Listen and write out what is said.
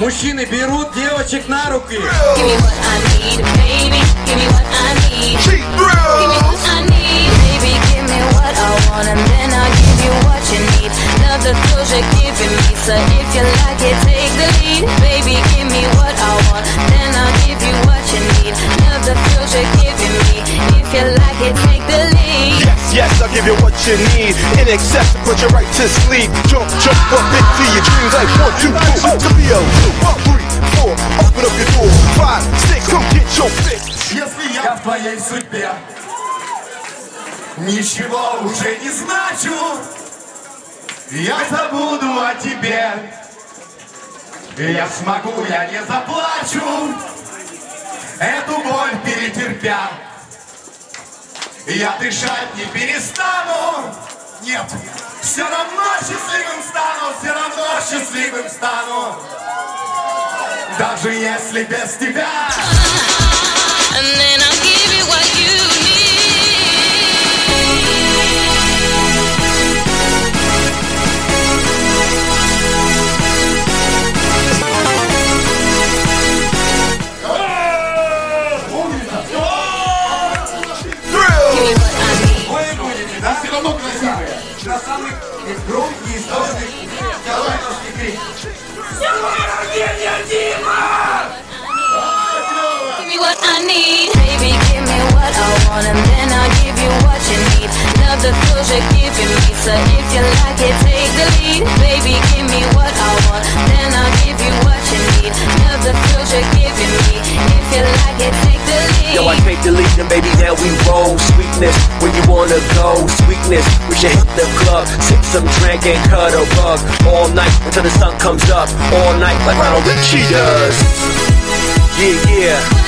мужчины берут девочек на руки. If you like it, take the lead, Yes, I'll give you what you need. In excess put you right to sleep. Jump, jump up into your dreams like one, two, three. To be a one, three, four. Open up your door. Five, six, come get your fix. Если я в твоей судьбе Ничего уже не значу Я забуду о тебе Я смогу, я не заплачу Эту боль перетерпя Я дышать не перестану. Нет, все равно счастливым стану Все равно счастливым стану. Даже если без тебя красивые. На самых громких истошных калайновских крик. Give me what I need, baby. Give me what I want, and then I'll give you what you need. Love the thrills you're giving me, so if you like it, take the lead, baby. Give me what I want, then I'll give you what you need. Love the thrills you're giving me. If you like it, take the lead. Yo, I take the lead and baby, now we roll. Sweetness, where you wanna go? Sweetness, we should hit the club, sip some drink and cut a rug all night until the sun comes up. All night like Ronald does. Yeah, yeah.